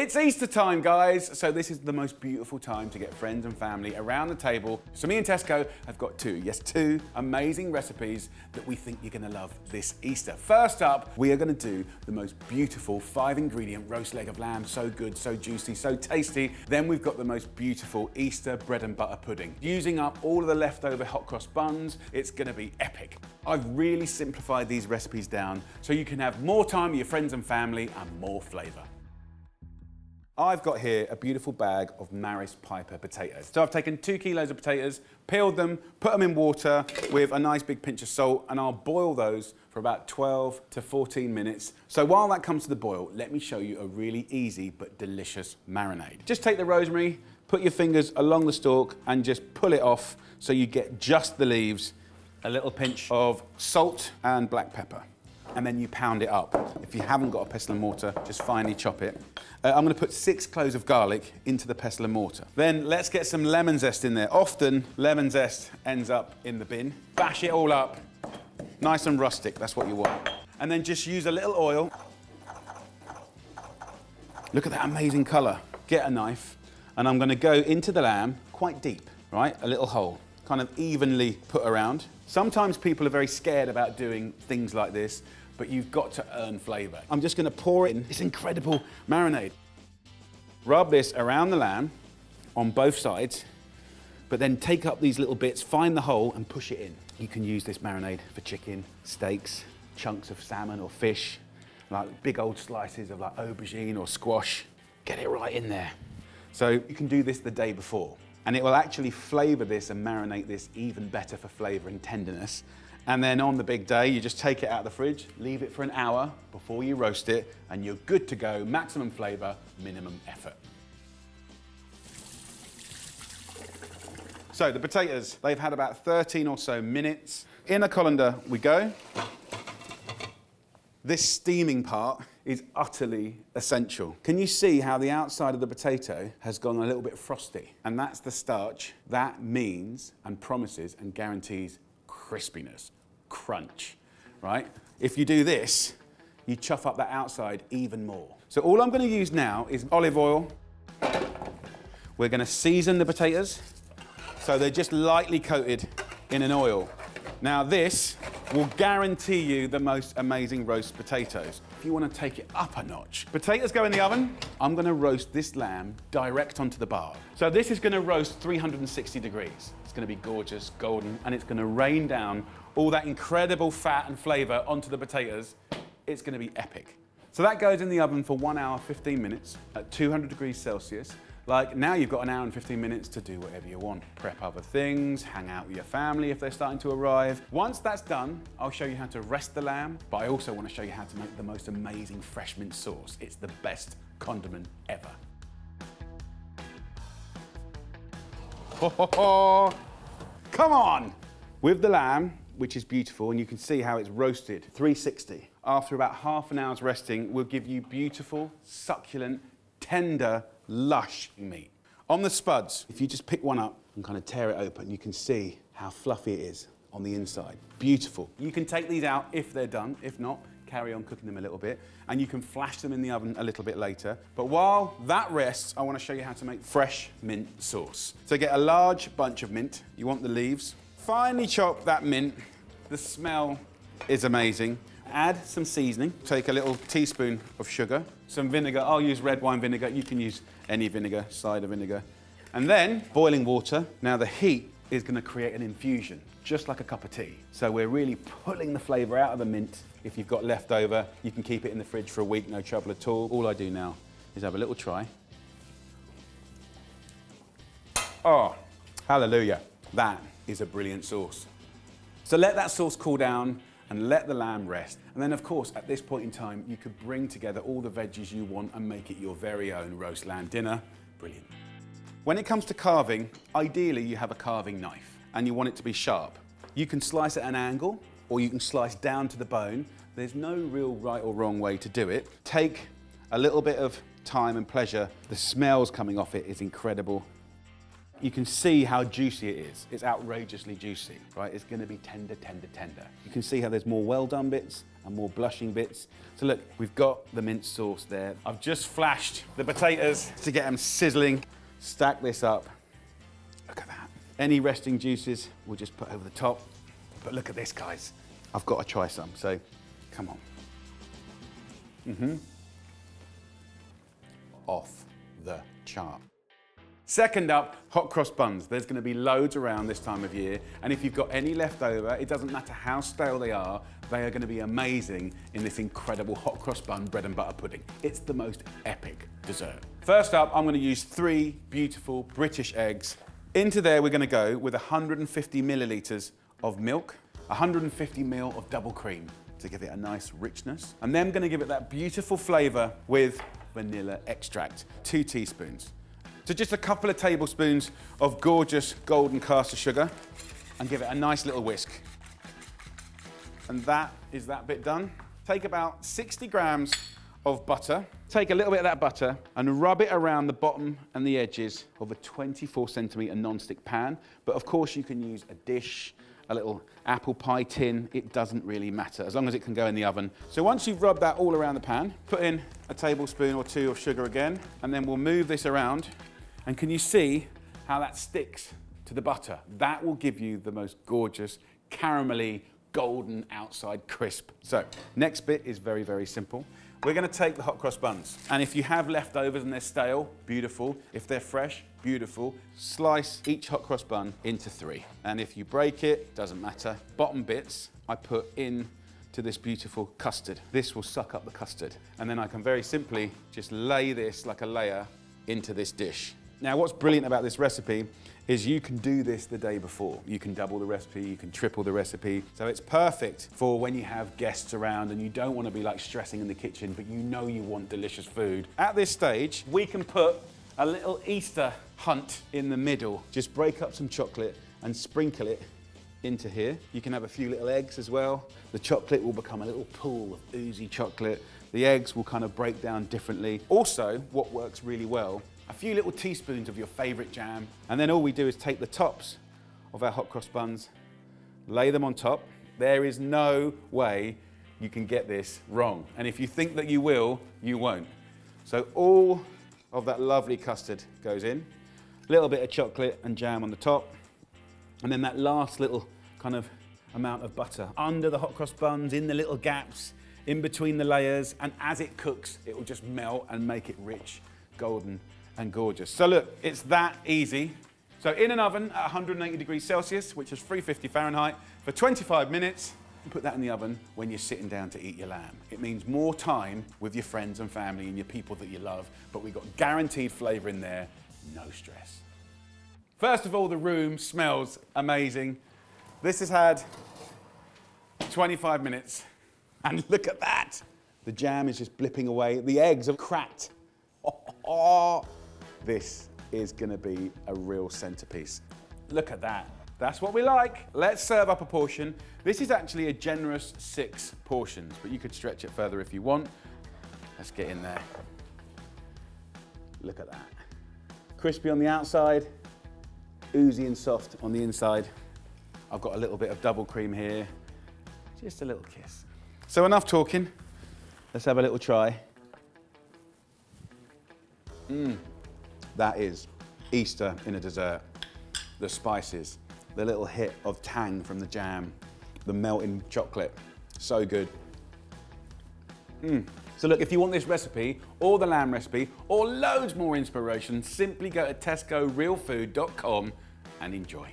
It's Easter time, guys, so this is the most beautiful time to get friends and family around the table. So me and Tesco have got two, yes, two amazing recipes that we think you're gonna love this Easter. First up, we are gonna do the most beautiful five ingredient roast leg of lamb, so good, so juicy, so tasty. Then we've got the most beautiful Easter bread and butter pudding. Using up all of the leftover hot cross buns, it's gonna be epic. I've really simplified these recipes down so you can have more time with your friends and family and more flavor. I've got here a beautiful bag of Maris Piper potatoes. So I've taken two kilos of potatoes, peeled them, put them in water with a nice big pinch of salt, and I'll boil those for about 12 to 14 minutes. So while that comes to the boil, let me show you a really easy but delicious marinade. Just take the rosemary, put your fingers along the stalk, and just pull it off so you get just the leaves, a little pinch of salt and black pepper and then you pound it up. If you haven't got a pestle and mortar, just finely chop it. Uh, I'm gonna put six cloves of garlic into the pestle and mortar. Then let's get some lemon zest in there. Often, lemon zest ends up in the bin. Bash it all up, nice and rustic, that's what you want. And then just use a little oil. Look at that amazing color. Get a knife, and I'm gonna go into the lamb quite deep, right? A little hole, kind of evenly put around. Sometimes people are very scared about doing things like this but you've got to earn flavor. I'm just gonna pour it in this incredible marinade. Rub this around the lamb on both sides, but then take up these little bits, find the hole and push it in. You can use this marinade for chicken, steaks, chunks of salmon or fish, like big old slices of like aubergine or squash. Get it right in there. So you can do this the day before and it will actually flavor this and marinate this even better for flavor and tenderness. And then on the big day, you just take it out of the fridge, leave it for an hour before you roast it, and you're good to go. Maximum flavor, minimum effort. So the potatoes, they've had about 13 or so minutes. In a colander we go. This steaming part is utterly essential. Can you see how the outside of the potato has gone a little bit frosty? And that's the starch. That means and promises and guarantees crispiness, crunch, right? If you do this, you chuff up that outside even more. So all I'm gonna use now is olive oil. We're gonna season the potatoes so they're just lightly coated in an oil. Now this will guarantee you the most amazing roast potatoes. If you want to take it up a notch. Potatoes go in the oven. I'm going to roast this lamb direct onto the bar. So this is going to roast 360 degrees. It's going to be gorgeous, golden, and it's going to rain down all that incredible fat and flavour onto the potatoes. It's going to be epic. So that goes in the oven for one hour, 15 minutes at 200 degrees Celsius. Like now you've got an hour and 15 minutes to do whatever you want. Prep other things, hang out with your family if they're starting to arrive. Once that's done, I'll show you how to rest the lamb, but I also want to show you how to make the most amazing fresh mint sauce. It's the best condiment ever. Come on! With the lamb, which is beautiful, and you can see how it's roasted, 360. After about half an hour's resting, we'll give you beautiful, succulent, tender, lush meat. On the spuds, if you just pick one up and kind of tear it open, you can see how fluffy it is on the inside. Beautiful. You can take these out if they're done. If not, carry on cooking them a little bit, and you can flash them in the oven a little bit later. But while that rests, I want to show you how to make fresh mint sauce. So get a large bunch of mint. You want the leaves. Finely chop that mint. The smell is amazing. Add some seasoning. Take a little teaspoon of sugar, some vinegar. I'll use red wine vinegar. You can use any vinegar, cider vinegar. And then boiling water. Now the heat is going to create an infusion, just like a cup of tea. So we're really pulling the flavour out of the mint. If you've got leftover, you can keep it in the fridge for a week, no trouble at all. All I do now is have a little try. Oh, hallelujah. That is a brilliant sauce. So let that sauce cool down and let the lamb rest. And then of course, at this point in time, you could bring together all the veggies you want and make it your very own roast lamb dinner. Brilliant. When it comes to carving, ideally you have a carving knife and you want it to be sharp. You can slice at an angle or you can slice down to the bone. There's no real right or wrong way to do it. Take a little bit of time and pleasure. The smells coming off it is incredible. You can see how juicy it is. It's outrageously juicy, right? It's gonna be tender, tender, tender. You can see how there's more well done bits and more blushing bits. So look, we've got the mint sauce there. I've just flashed the potatoes to get them sizzling. Stack this up. Look at that. Any resting juices, we'll just put over the top. But look at this, guys. I've got to try some, so come on. Mm-hmm. Off the chart. Second up, hot cross buns. There's gonna be loads around this time of year, and if you've got any left over, it doesn't matter how stale they are, they are gonna be amazing in this incredible hot cross bun bread and butter pudding. It's the most epic dessert. First up, I'm gonna use three beautiful British eggs. Into there, we're gonna go with 150 milliliters of milk, 150 ml of double cream to give it a nice richness. And then I'm gonna give it that beautiful flavor with vanilla extract, two teaspoons. So just a couple of tablespoons of gorgeous golden caster sugar and give it a nice little whisk. And that is that bit done. Take about 60 grams of butter. Take a little bit of that butter and rub it around the bottom and the edges of a 24 centimeter non-stick pan. But of course you can use a dish, a little apple pie tin, it doesn't really matter, as long as it can go in the oven. So once you've rubbed that all around the pan, put in a tablespoon or two of sugar again, and then we'll move this around and can you see how that sticks to the butter? That will give you the most gorgeous, caramelly, golden outside crisp. So next bit is very, very simple. We're gonna take the hot cross buns. And if you have leftovers and they're stale, beautiful. If they're fresh, beautiful. Slice each hot cross bun into three. And if you break it, doesn't matter. Bottom bits, I put in to this beautiful custard. This will suck up the custard. And then I can very simply just lay this like a layer into this dish. Now, what's brilliant about this recipe is you can do this the day before. You can double the recipe, you can triple the recipe. So it's perfect for when you have guests around and you don't want to be like stressing in the kitchen, but you know you want delicious food. At this stage, we can put a little Easter hunt in the middle. Just break up some chocolate and sprinkle it into here. You can have a few little eggs as well. The chocolate will become a little pool of oozy chocolate. The eggs will kind of break down differently. Also, what works really well a few little teaspoons of your favorite jam, and then all we do is take the tops of our hot cross buns, lay them on top. There is no way you can get this wrong. And if you think that you will, you won't. So all of that lovely custard goes in, a little bit of chocolate and jam on the top, and then that last little kind of amount of butter under the hot cross buns, in the little gaps, in between the layers, and as it cooks, it will just melt and make it rich, golden, and gorgeous. So look, it's that easy. So in an oven at 180 degrees Celsius, which is 350 Fahrenheit, for 25 minutes, put that in the oven when you're sitting down to eat your lamb. It means more time with your friends and family and your people that you love, but we've got guaranteed flavor in there, no stress. First of all, the room smells amazing. This has had 25 minutes, and look at that. The jam is just blipping away. The eggs have cracked. Oh, this is gonna be a real centerpiece. Look at that. That's what we like. Let's serve up a portion. This is actually a generous six portions, but you could stretch it further if you want. Let's get in there. Look at that. Crispy on the outside, oozy and soft on the inside. I've got a little bit of double cream here. Just a little kiss. So enough talking. Let's have a little try. Mmm. That is Easter in a dessert. The spices, the little hit of tang from the jam, the melting chocolate. So good. Mm. So look, if you want this recipe, or the lamb recipe, or loads more inspiration, simply go to tescorealfood.com and enjoy.